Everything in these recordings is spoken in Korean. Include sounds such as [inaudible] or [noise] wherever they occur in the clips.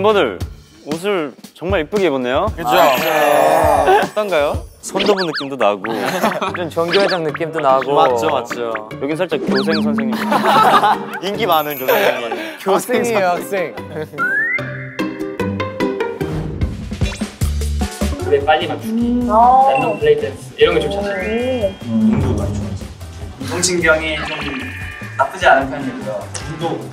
멤버들 옷을 정말 이쁘게 입었네요. 그죠? 어떤가요? 손도부 느낌도 나고 좀 정교회장 느낌도 나고. 맞죠, 맞죠. 여긴 살짝 교생 선생님. 인기 많은 교수님. 학생이에요, 학생. 노래 빨리 맞추기, 랜덤 플레이 댄스 이런 게좀 자신. 운동 많이 좋아해서. 운동신경이 좀 나쁘지 않은 편이고요. 운동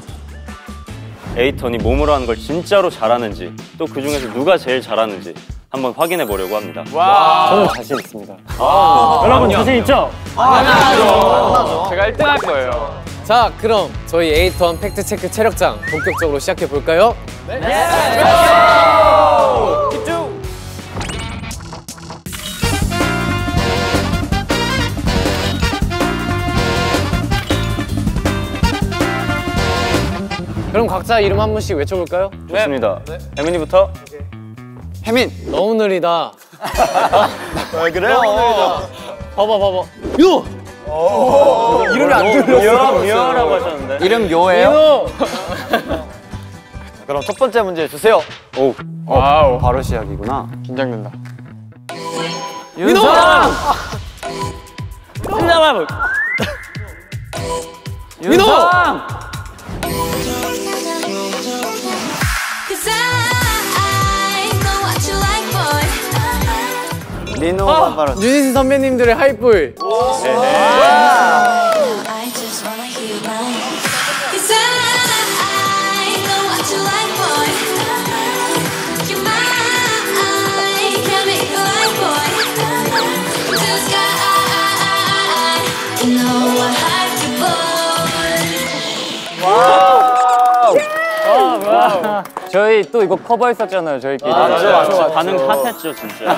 에이턴이 몸으로 하는 걸 진짜로 잘하는지 또 그 중에서 누가 제일 잘하는지 한번 확인해 보려고 합니다. 저는 자신 있습니다. 여러분 자신 있죠? 제가 1등 할 거예요. 자, 그럼 저희 에이턴 팩트체크 체력장 본격적으로 시작해 볼까요? 네. 그럼 각자 이름 한 번씩 외쳐볼까요? 좋습니다. 혜민이부터 혜민. 너무 느리다. 왜 그래요? 봐봐, 봐봐. 요! 이름이 안 미아 미아라고 하셨는데. 이름 요예요? 요! [laughs] 그럼 첫 번째 문제 주세요. 오 와우. 바로 시작이구나. 긴장된다. 윤성. 신나만 민 boy. 민호가 바로. 유니스 선배님들의 하이볼. I 저희 또 이거 커버했었잖아요, 저희끼리. 맞죠 맞죠. 반응 핫했죠 진짜.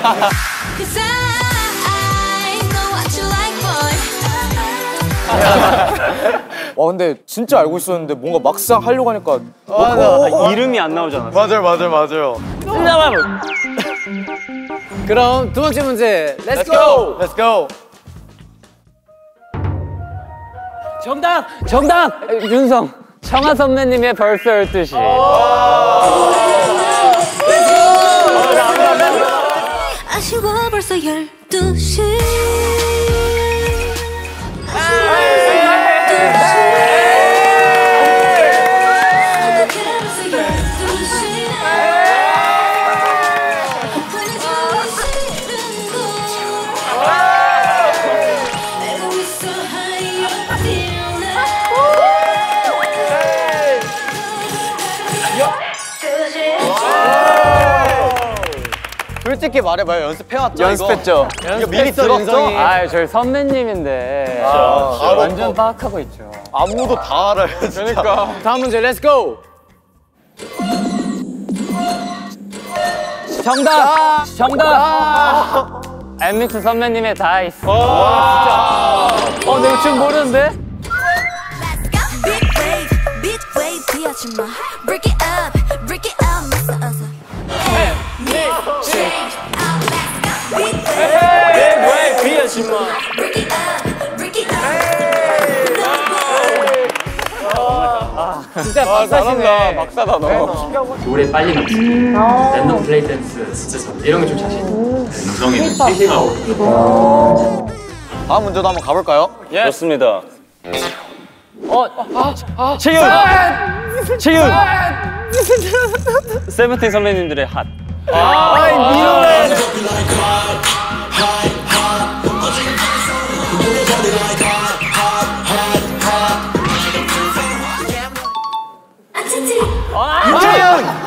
와 근데 진짜 알고 있었는데 뭔가 막상 하려고 하니까 아, 이름이 안 않았어? 맞아요, 맞아요, 맞아요. [laughs] 그럼 두 번째 문제, let's go! Let's go. 정답! 정답! 윤성. 청아 선배님의 벌써 12시. 아쉬워 벌써 12시 솔직히 말해봐요. 연습해왔죠? 연습했죠. 이거, 미리 들었어? 아, 저희 선배님인데. 바로 완전 파악하고 있죠. 안무도 다 알아요, 진짜. 그러니까. 다음 문제, let's go! 정답! 정답! 엔믹스 선배님의 DICE. 와, 진짜. 어, 내가 지금 모르는데? Big wave, big wave 비하지 마 Break it up, break it up 진짜 박사시네. 박사다 너. 노래 빨리 맞추기, 랜덤 플레이 댄스 진짜 잘. 이런 게 좀 자신. 윤성이는 싱싱하고. 다음 문제도 한번 가볼까요? 좋습니다. 어, 채윤. 채윤. 세븐틴 선배님들의 핫.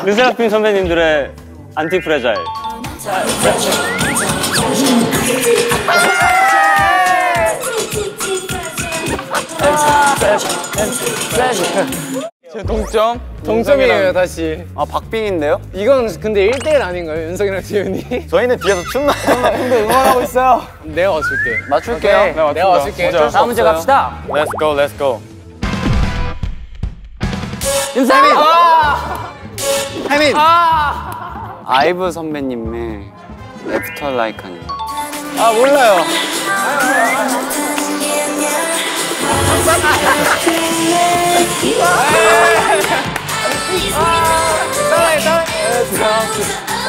르세라핌 선배님들의 안티프레자일. 동점. 동점이에요, 다시. 아, 박빙인데요? 이건 근데 1대1 아닌가요? 윤성이랑 지훈이? [laughs] 저희는 뒤에서 춤나. 응원하고 있어요. 내가 와줄게. 맞출게요. 오케이, 내가 와줄게. 다음 문제 갑시다. Let's go, let's go. 윤성이! 해민! 아이브 선배님의 After LIKE 아닌가? 아, 몰라요. 왜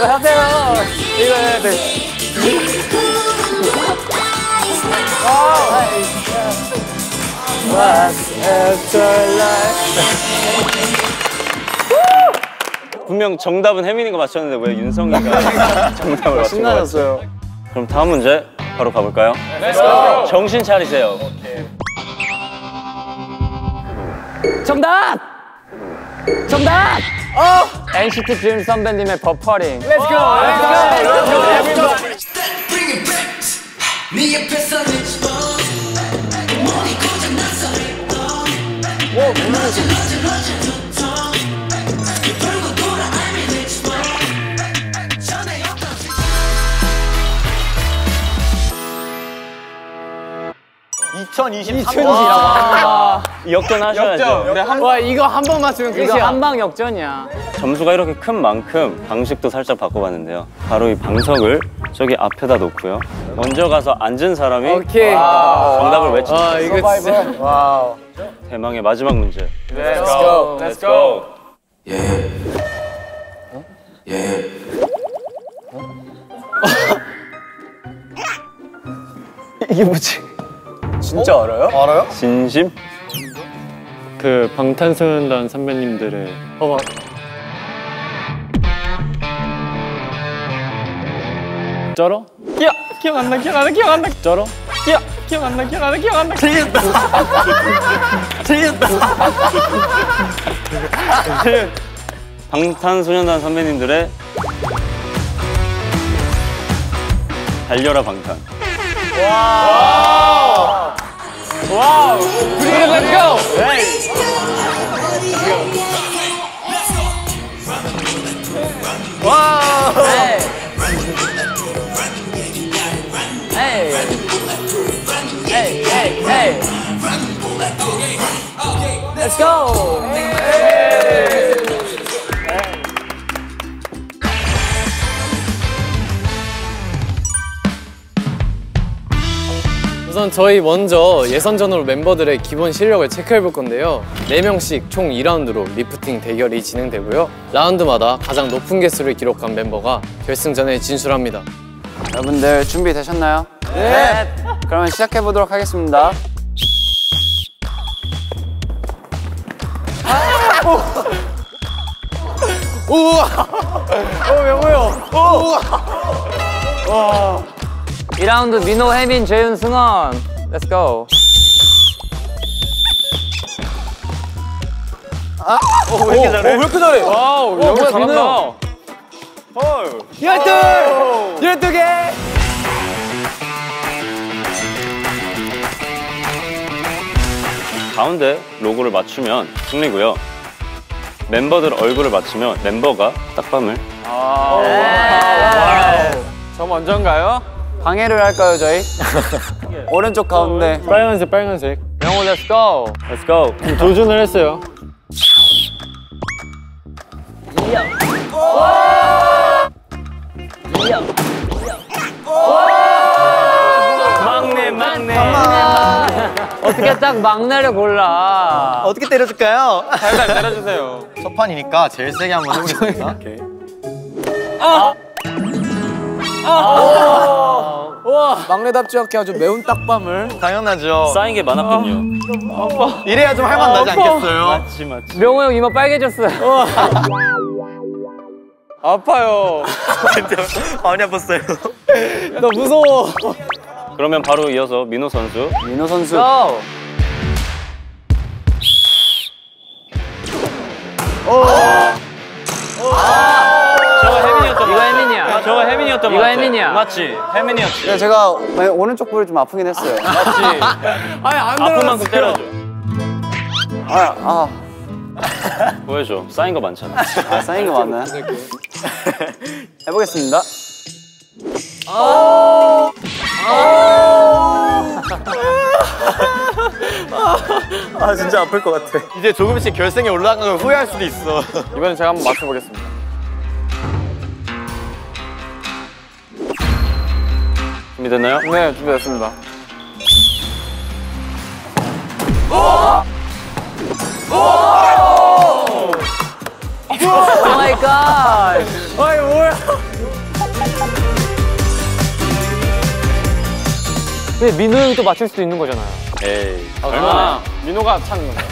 하세요? 이거 해야 돼. 분명 정답은 혜민이가 맞췄는데 왜 윤성이가 [laughs] 정답을 맞춘 거 같지? 그럼 다음 문제 바로 가볼까요? 정신 차리세요. 정답! 정답! 어! NCT 드림 선배님의 버퍼링. Let's go! Let's go! 역전하셔야죠. 와 이거 한 번 맞추면 이거 끝이야. 한방 역전이야. 점수가 이렇게 큰 만큼 방식도 살짝 바꿔봤는데요. 바로 이 방석을 저기 앞에다 놓고요. 먼저 가서 앉은 사람이 오케이. 정답을 외치는 아 이거 진짜. 대망의 마지막 문제. Let's go. Let's go. 진짜 알아요? 알아요? 진심? 그 방탄소년단 선배님들의 허벅 쩔어? 기억 기억 안 나 기억 안 나 기억 안 나 쩔어? 기억 기억 안 나 기억 안 나 기억 안나 틀렸다 방탄소년단 선배님들의 달려라 방탄. Wow. Peter, let's go. Hey. Wow. Hey. Hey. Hey, hey, hey. Let's go. Hey. 우선 저희 먼저 예선전으로 멤버들의 기본 실력을 체크해 볼 건데요. 4명씩 총 2라운드로 리프팅 대결이 진행되고요. 라운드마다 가장 높은 개수를 기록한 멤버가 결승전에 진출합니다. 여러분들 준비되셨나요? 네. 그러면 시작해 보도록 하겠습니다. [laughs] 우와! 오, 명호 형! 우와! 2라운드 민호, 해민, 재윤, 승헌. Let's go. 왜 이렇게 잘해? 왜 이렇게 잘해? Wow, 어, 뭐야, 민호 형. 열둘! 열두 개! 가운데 로고를 맞추면 승리고요. 멤버들 얼굴을 맞추면 멤버가 딱밤을 저 먼저인가요? 방해를 할까요, 저희? [laughs] 오른쪽 가운데. 빨간색 빨간색 명호, let's go. Let's go. 도전을 했어요 막내 막내. 어떻게 딱 막내를 골라. 어떻게 때려줄까요? 살살 때려주세요. [laughs] 첫 판이니까 제일 세게 한번 해보겠습니다. 막내답지 않게 아주 매운 딱밤을. 당연하죠. 쌓인 게 많았군요. 이래야 좀 할만 나지 않겠어요? 맞지 맞지. 명호 형 이마 빨개졌어요. 아파요. [laughs] 많이 아팠어요. 나 무서워. 그러면 바로 이어서 민호 선수 민호 선수. go. 저거 이야. 저거 혜민이었던 이거 것 같아. 혜민이야. 맞지? 혜민이었지. 네, 제가 오른쪽 볼이 좀 아프긴 했어요. [laughs] 맞지? 아니 안 아픈 들어갔어. 만큼 때려줘. 아, 아, 보여줘. 쌓인 거 많잖아. 아 쌓인 거 많나요? [laughs] 해보겠습니다. 아 진짜 아플 것 같아. 이제 조금씩 결승에 올라간 걸 후회할 수도 있어. 이번엔 제가 한번 맞춰보겠습니다. 준비됐나요? 네, 준비됐습니다. Oh my god. 아이 뭐야? 근데 민호 형이 또 맞출 수도 있는 거잖아요. 에이. 얼마나 민호가 찾는 거야.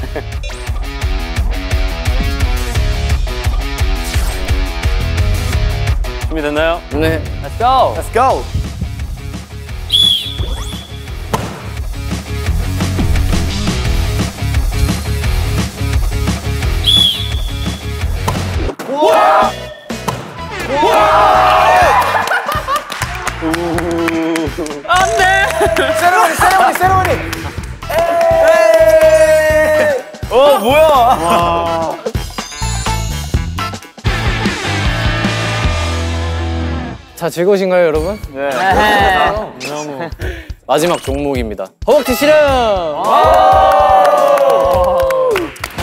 [laughs] 준비됐나요? 네. Let's go. Let's go. 세레머니 세레머니 세레머니. 어 뭐야? 자 즐거우신가요 여러분? 네. [laughs] 마지막 종목입니다. 허벅지 실험.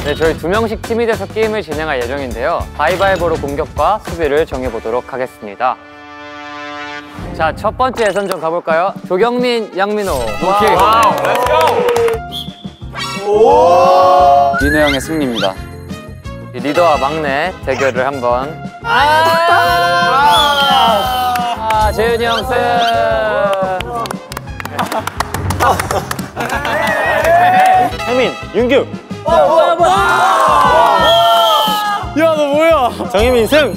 네, 저희 두 명씩 팀이 돼서 게임을 진행할 예정인데요. 가위바위보로 공격과 수비를 정해보도록 하겠습니다. 자, 첫 번째 예선전 가볼까요? 조경민, 양민호. 오케이. 민호 형의 승리입니다. 리더와 막내 대결을 한번. 아, 재윤이 형 승. 혜민, 윤규. 야너 뭐야? 정혜민 승.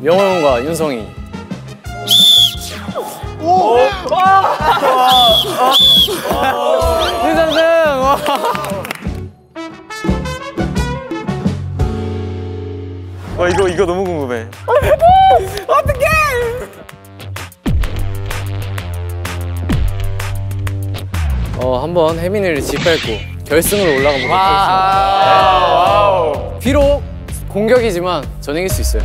명호 형과 윤성이. 오! 윤성승! 와. 와 이거 이거 너무 궁금해. 어 한번 혜민이를 짓밟고 결승으로 올라가 보도록 하겠습니다. 비록 공격이지만 전 이길 수 있어요.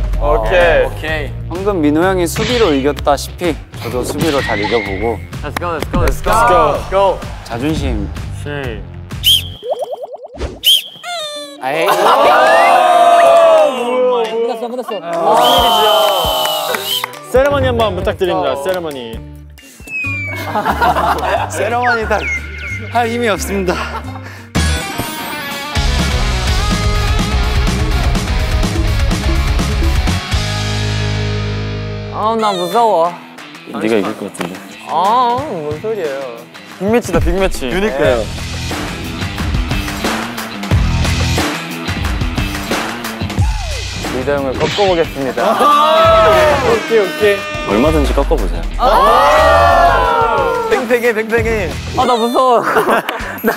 오케이. 방금 민호 형이 수비로 이겼다시피 저도 수비로 잘 이겨보고 Let's go, let's go, let's go. Let's go. 자존심 아이. 세레머니 한 번 부탁드립니다. 세레머니. [laughs] 세레머니 딱할 힘이 없습니다. 아, 나 무서워. 네가 이길 것 같은데. 아, 뭔 소리예요. 빅매치다 빅매치. 그니까요. 리더 형을 꺾어보겠습니다. [laughs] 오케이 오케이. 얼마든지 꺾어보세요. 팽팽해 팽팽해. 아, 나 무서워. [laughs] 나,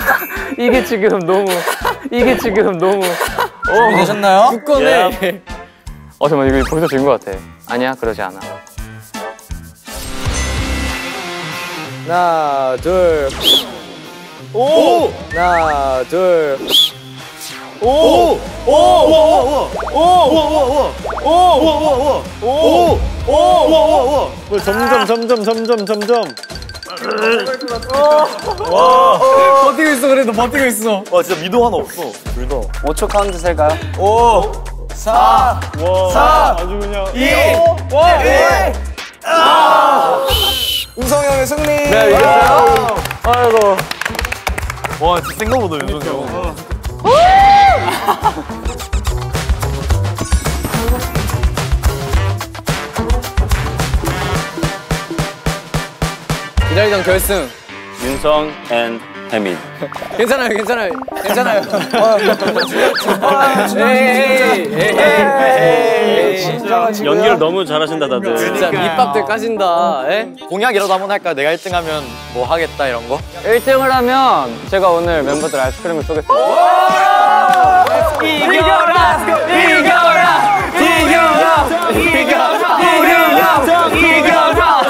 이게 지금 너무, 이게 지금 너무. 되셨나요? 두꺼네. 어, 잠깐만, 이거 벌써 진 것 같아. 아니야, 그러지 않아. 하나 둘. 오. 하나 둘. 오! 오! 오! 오! 오! 오! 오! 오! 오! 오! 오! 오! 오! 점점 점점 점점 점점. 버티고 있어 그래도 버티고 있어. 와 진짜 미동 하나 없어. 둘 다. 5초 카운트 셀까요? 5 4 와. 4 아주 그냥. 2 1 아! 윤성 형의 승리. 네, 이겼어요. 아이고. 와, 진짜 생각보다 윤성이 형. 기다리던 결승. 윤성 and 해민. 괜찮아요 괜찮아요 괜찮아요. 에이 에이 에이. 연기를 너무 잘하신다 다들. 진짜 밑밥들 까진다. 에? 공약 이라도 한번 할까? 내가 1등 하면 뭐 하겠다 이런 거? 1등을 하면 제가 오늘 멤버들 아이스크림을 쏘겠습니다. 이겨라! 이겨라! 이겨라! 이겨라! 이겨라!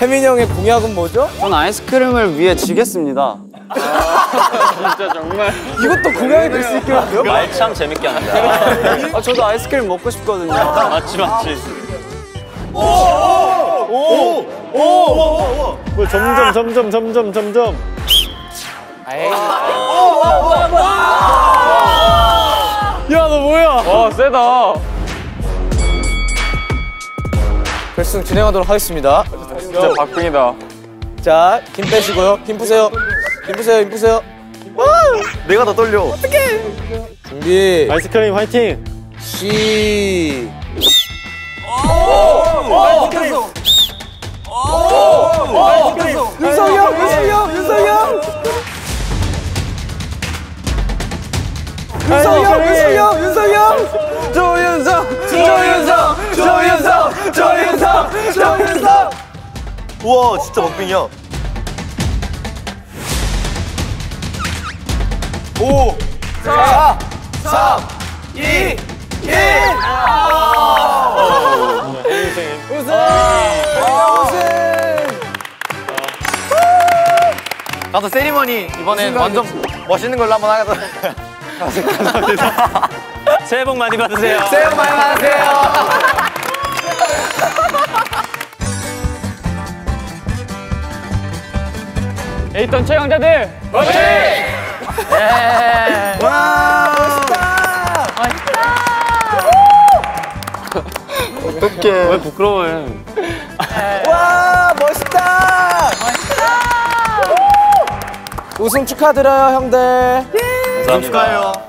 혜민이 형의 공약은 뭐죠? 전 아이스크림을 위해 지겠습니다. 이것도 공약이 될 수 있겠는데요? 말 참 재밌게 한다. 아, 저도 아이스크림 먹고 싶거든요. 맞지 맞지. 오! 오! 오! 오! 뭐 점점 점점 점점 점점. 야너 뭐야? 와, 세다. 결승 진행하도록 하겠습니다. 진짜 박빙이다. 자, 힘 빼시고요. 힘 푸세요. 힘 푸세요. 힘 푸세요. 내가 더 떨려. 준비. 아이스크림 화이팅. 시. 윤성이 형, 윤성이 형, 윤성이 형. 윤성이 형, 윤성이 형, 윤성이 형. 조윤성, 조윤성, 조윤성, 조윤성, 조윤성. 우와, 진짜 먹빙이야. 오, 사, 삼, 이, 일. 우승! 우승! 가서 세리머니 이번엔 완전 멋있는 걸로 한번 하자. [laughs] 새해 복 많이 받으세요. 새해 복 많이 받으세요. 에이턴 최강자들 와 멋있다. 왜 부끄러워해? 와 멋있다. 우승 축하드려요 형들. 감사합니다.